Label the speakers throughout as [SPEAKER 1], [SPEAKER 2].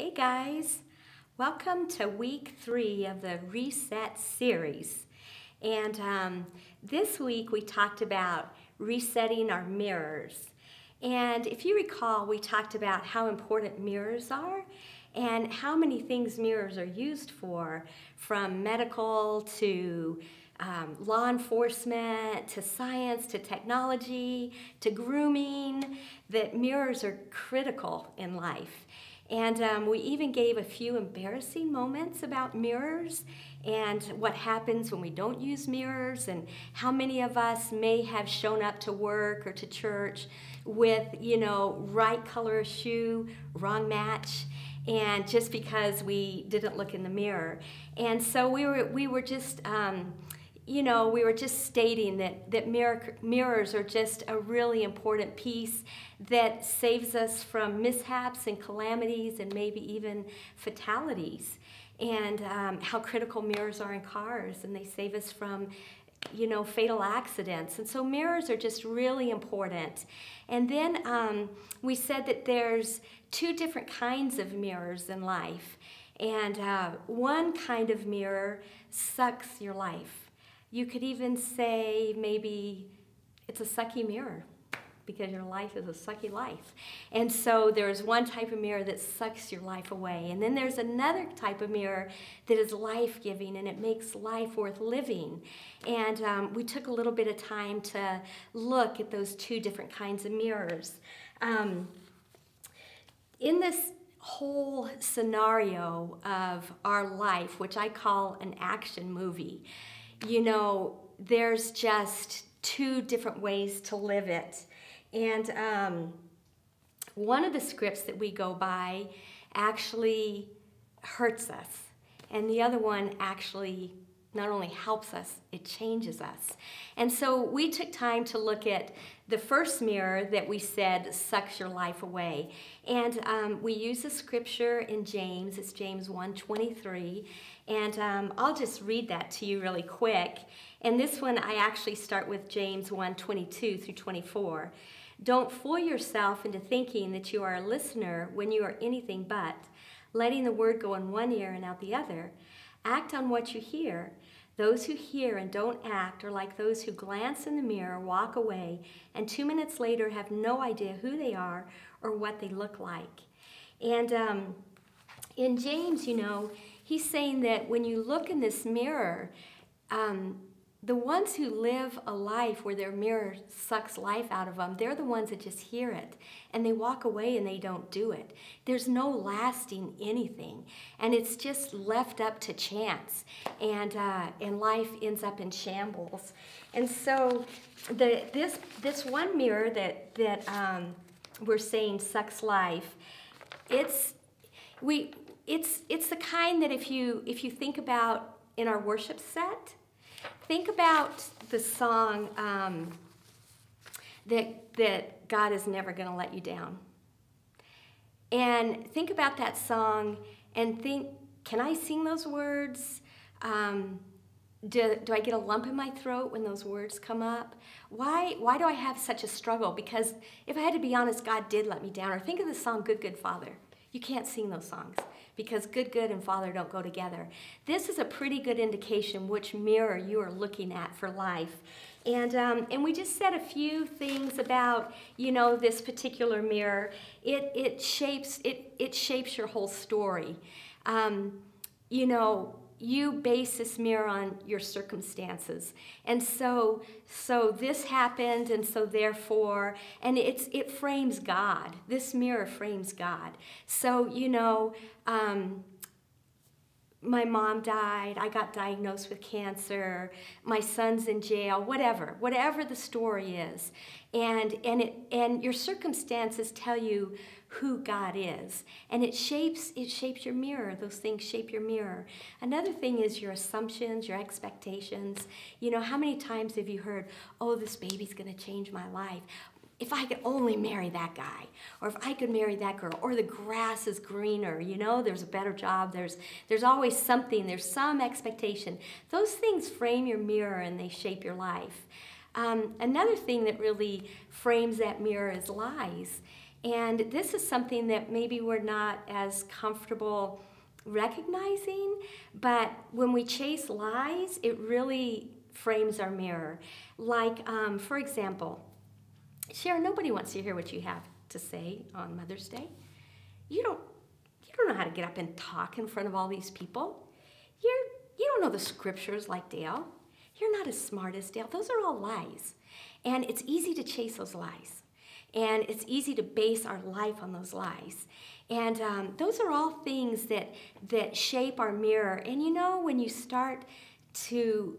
[SPEAKER 1] Hey guys, welcome to week three of the Reset series. And um, this week we talked about resetting our mirrors. And if you recall, we talked about how important mirrors are and how many things mirrors are used for, from medical to um, law enforcement to science to technology to grooming, that mirrors are critical in life. And um, we even gave a few embarrassing moments about mirrors and what happens when we don't use mirrors and how many of us may have shown up to work or to church with, you know, right color shoe, wrong match and just because we didn't look in the mirror. And so we were, we were just, um, you know, we were just stating that, that mirror, mirrors are just a really important piece that saves us from mishaps and calamities and maybe even fatalities. And um, how critical mirrors are in cars, and they save us from you know, fatal accidents. And so mirrors are just really important. And then um, we said that there's two different kinds of mirrors in life. And uh, one kind of mirror sucks your life. You could even say maybe it's a sucky mirror because your life is a sucky life. And so there's one type of mirror that sucks your life away. And then there's another type of mirror that is life giving and it makes life worth living. And um, we took a little bit of time to look at those two different kinds of mirrors. Um, in this whole scenario of our life, which I call an action movie, you know, there's just two different ways to live it. And um, one of the scripts that we go by actually hurts us, and the other one actually not only helps us, it changes us. And so we took time to look at the first mirror that we said sucks your life away. And um, we use a scripture in James, it's James 1.23, and um, I'll just read that to you really quick. And this one I actually start with James 1.22 through 24. Don't fool yourself into thinking that you are a listener when you are anything but, letting the word go in one ear and out the other. Act on what you hear. Those who hear and don't act are like those who glance in the mirror, walk away, and two minutes later have no idea who they are or what they look like. And um, in James, you know, he's saying that when you look in this mirror, um, the ones who live a life where their mirror sucks life out of them, they're the ones that just hear it and they walk away and they don't do it. There's no lasting anything, and it's just left up to chance, and uh, and life ends up in shambles. And so, the this this one mirror that that um, we're saying sucks life, it's we it's it's the kind that if you if you think about in our worship set think about the song um, that, that God is never going to let you down. And think about that song and think, can I sing those words? Um, do, do I get a lump in my throat when those words come up? Why, why do I have such a struggle? Because if I had to be honest, God did let me down. Or think of the song Good, Good Father. You can't sing those songs because good, good, and father don't go together. This is a pretty good indication which mirror you are looking at for life. And, um, and we just said a few things about, you know, this particular mirror. It, it, shapes, it, it shapes your whole story. Um, you know, you base this mirror on your circumstances. And so so this happened and so therefore and it's it frames god. This mirror frames god. So you know um, my mom died, I got diagnosed with cancer, my son's in jail, whatever, whatever the story is. And, and, it, and your circumstances tell you who God is. And it shapes, it shapes your mirror. Those things shape your mirror. Another thing is your assumptions, your expectations. You know, how many times have you heard, oh, this baby's gonna change my life? if I could only marry that guy, or if I could marry that girl, or the grass is greener, you know, there's a better job, there's, there's always something, there's some expectation. Those things frame your mirror and they shape your life. Um, another thing that really frames that mirror is lies. And this is something that maybe we're not as comfortable recognizing, but when we chase lies, it really frames our mirror. Like, um, for example, Sharon, nobody wants to hear what you have to say on Mother's Day. You don't, you don't know how to get up and talk in front of all these people. You're, you don't know the scriptures like Dale. You're not as smart as Dale. Those are all lies. And it's easy to chase those lies. And it's easy to base our life on those lies. And um, those are all things that, that shape our mirror. And you know, when you start to,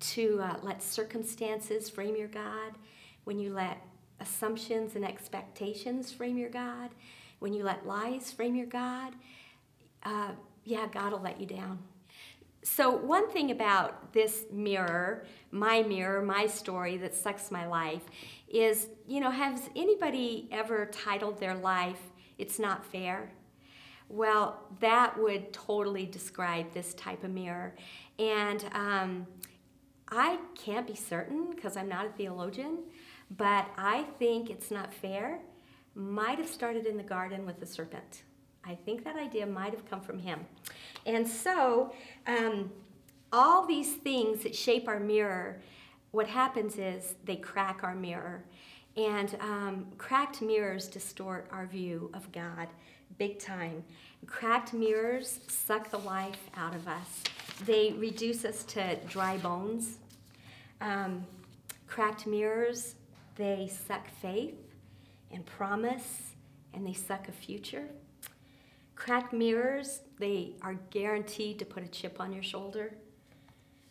[SPEAKER 1] to uh, let circumstances frame your God, when you let assumptions and expectations frame your God, when you let lies frame your God, uh, yeah, God will let you down. So, one thing about this mirror, my mirror, my story that sucks my life, is you know, has anybody ever titled their life, It's Not Fair? Well, that would totally describe this type of mirror. And um, I can't be certain because I'm not a theologian, but I think it's not fair might have started in the garden with the serpent. I think that idea might have come from him. And so, um, all these things that shape our mirror, what happens is they crack our mirror. And um, cracked mirrors distort our view of God big time. Cracked mirrors suck the life out of us, they reduce us to dry bones. Um, cracked mirrors, they suck faith and promise, and they suck a future. Cracked mirrors, they are guaranteed to put a chip on your shoulder.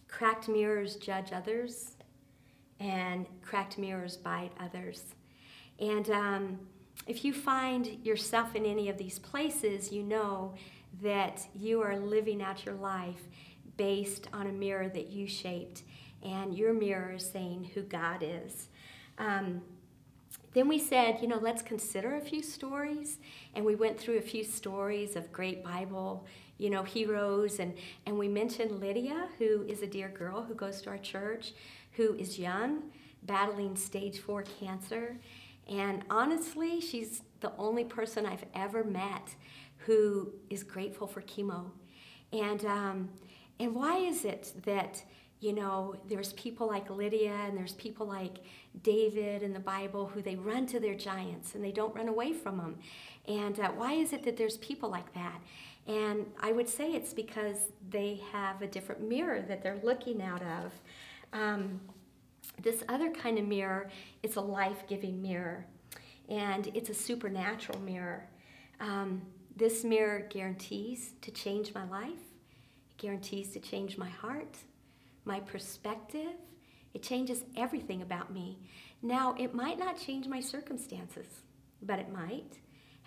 [SPEAKER 1] Cracked mirrors judge others, and cracked mirrors bite others. And um, if you find yourself in any of these places, you know that you are living out your life based on a mirror that you shaped, and your mirror is saying who God is. Um, then we said, you know, let's consider a few stories. And we went through a few stories of great Bible, you know, heroes. And, and we mentioned Lydia, who is a dear girl who goes to our church, who is young, battling stage four cancer. And honestly, she's the only person I've ever met who is grateful for chemo. And, um, and why is it that you know, there's people like Lydia and there's people like David in the Bible who they run to their giants and they don't run away from them. And uh, why is it that there's people like that? And I would say it's because they have a different mirror that they're looking out of. Um, this other kind of mirror is a life giving mirror, and it's a supernatural mirror. Um, this mirror guarantees to change my life, it guarantees to change my heart my perspective. It changes everything about me. Now, it might not change my circumstances, but it might.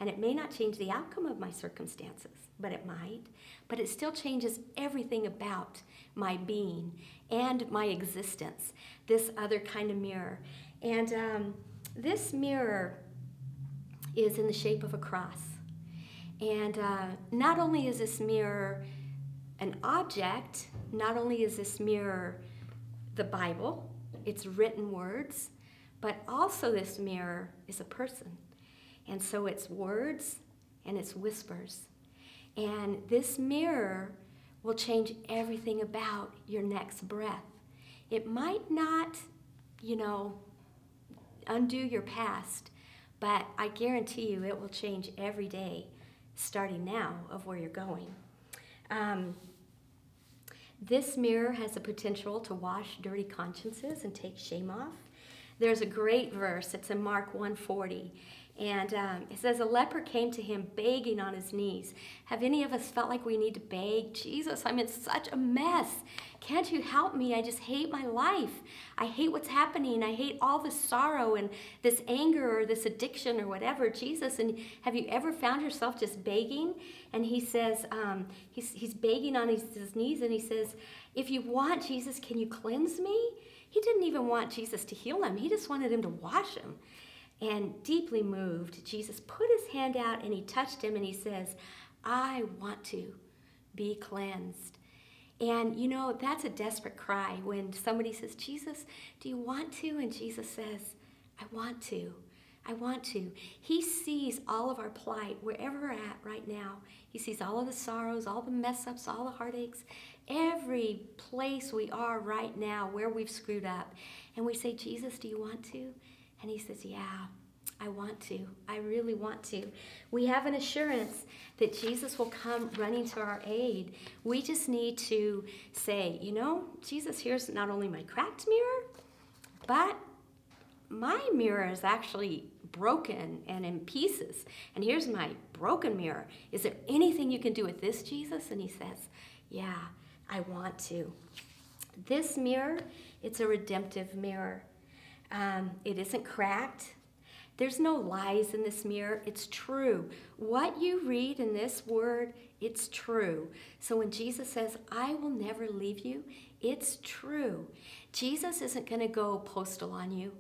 [SPEAKER 1] And it may not change the outcome of my circumstances, but it might. But it still changes everything about my being and my existence, this other kind of mirror. And um, this mirror is in the shape of a cross. And uh, not only is this mirror an object, not only is this mirror the Bible, it's written words, but also this mirror is a person. And so it's words and it's whispers. And this mirror will change everything about your next breath. It might not, you know, undo your past, but I guarantee you it will change every day, starting now, of where you're going. Um, this mirror has the potential to wash dirty consciences and take shame off. There's a great verse, it's in Mark 140. And um, it says, A leper came to him begging on his knees. Have any of us felt like we need to beg? Jesus, I'm in such a mess. Can't you help me? I just hate my life. I hate what's happening. I hate all the sorrow and this anger or this addiction or whatever. Jesus, and have you ever found yourself just begging? And he says, um, he's, he's begging on his, his knees and he says, If you want, Jesus, can you cleanse me? He didn't even want Jesus to heal him, he just wanted him to wash him. And deeply moved, Jesus put his hand out and he touched him and he says, I want to be cleansed. And you know, that's a desperate cry when somebody says, Jesus, do you want to? And Jesus says, I want to. I want to. He sees all of our plight wherever we're at right now. He sees all of the sorrows, all the mess ups, all the heartaches, every place we are right now where we've screwed up. And we say, Jesus, do you want to? And he says, Yeah, I want to. I really want to. We have an assurance that Jesus will come running to our aid. We just need to say, you know, Jesus, here's not only my cracked mirror, but my mirror is actually broken and in pieces. And here's my broken mirror. Is there anything you can do with this, Jesus? And he says, Yeah, I want to. This mirror, it's a redemptive mirror. Um, it isn't cracked. There's no lies in this mirror. It's true. What you read in this word, it's true. So when Jesus says, I will never leave you, it's true. Jesus isn't going to go postal on you.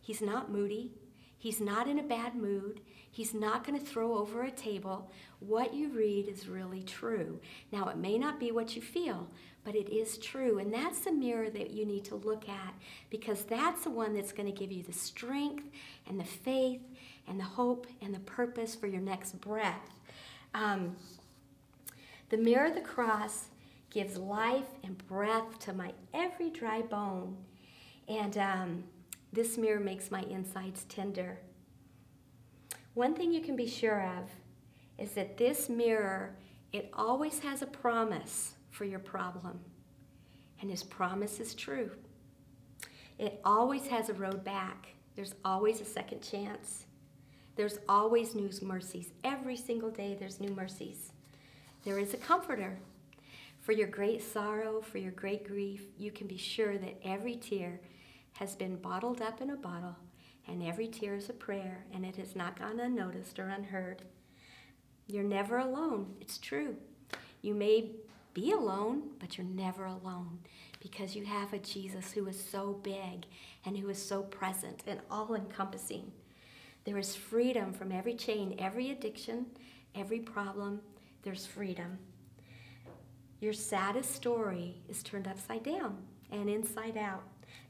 [SPEAKER 1] He's not moody. He's not in a bad mood. He's not going to throw over a table. What you read is really true. Now, it may not be what you feel, but it is true. And that's the mirror that you need to look at because that's the one that's going to give you the strength and the faith and the hope and the purpose for your next breath. Um, the mirror of the cross gives life and breath to my every dry bone. And um, this mirror makes my insides tender. One thing you can be sure of is that this mirror, it always has a promise for your problem. And his promise is true. It always has a road back. There's always a second chance. There's always new mercies. Every single day, there's new mercies. There is a comforter. For your great sorrow, for your great grief, you can be sure that every tear has been bottled up in a bottle, and every tear is a prayer, and it has not gone unnoticed or unheard. You're never alone. It's true. You may be alone, but you're never alone because you have a Jesus who is so big and who is so present and all encompassing. There is freedom from every chain, every addiction, every problem. There's freedom. Your saddest story is turned upside down and inside out.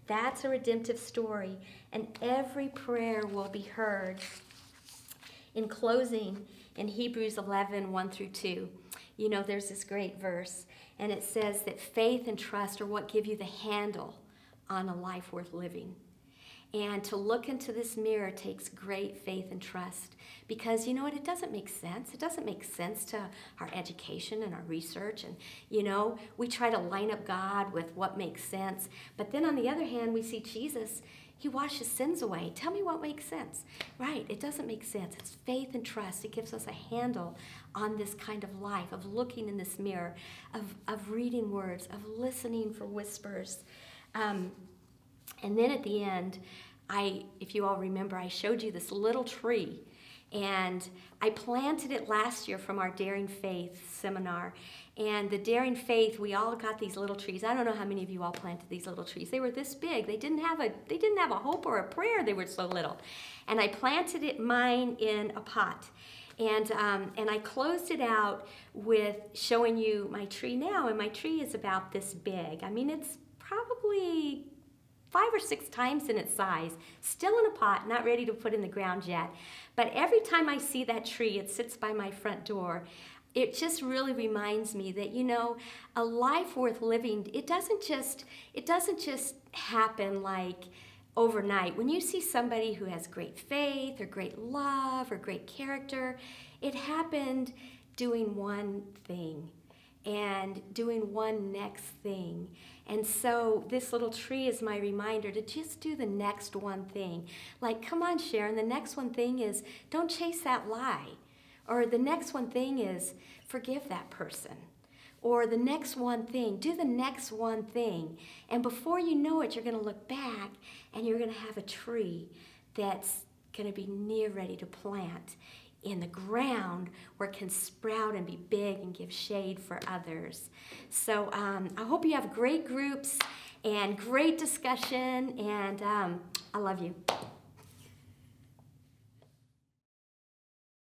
[SPEAKER 1] That's a redemptive story, and every prayer will be heard. In closing, in Hebrews 11 1 through 2, you know, there's this great verse, and it says that faith and trust are what give you the handle on a life worth living. And to look into this mirror takes great faith and trust because you know what? It doesn't make sense. It doesn't make sense to our education and our research. And you know, we try to line up God with what makes sense. But then on the other hand, we see Jesus he washes sins away. Tell me what makes sense. Right, it doesn't make sense. It's faith and trust. It gives us a handle on this kind of life, of looking in this mirror, of, of reading words, of listening for whispers. Um, and then at the end, I, if you all remember, I showed you this little tree and I planted it last year from our Daring Faith seminar. And the Daring Faith, we all got these little trees. I don't know how many of you all planted these little trees. They were this big. They didn't have a they didn't have a hope or a prayer. They were so little. And I planted it mine in a pot. And, um, and I closed it out with showing you my tree now, and my tree is about this big. I mean, it's probably five or six times in its size, still in a pot, not ready to put in the ground yet. But every time I see that tree, it sits by my front door, it just really reminds me that you know a life worth living it doesn't just it doesn't just happen like overnight. When you see somebody who has great faith or great love or great character it happened doing one thing and doing one next thing and so this little tree is my reminder to just do the next one thing. Like, come on, Sharon, the next one thing is don't chase that lie. Or the next one thing is forgive that person. Or the next one thing, do the next one thing. And before you know it, you're going to look back and you're going to have a tree that's going to be near ready to plant in the ground where it can sprout and be big and give shade for others. So um, I hope you have great groups and great discussion, and um, I love you.